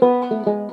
Música